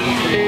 Yeah.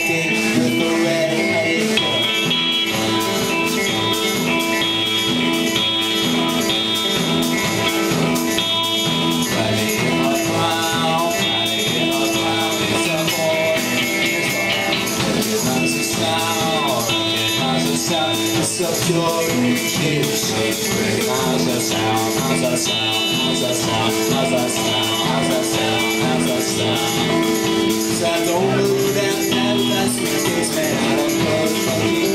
piece of your reaching shapes Bring as a sound, as a sound, as a sound, as a sound, as a sound, as a sound Said So don't move that endless I don't of good fucking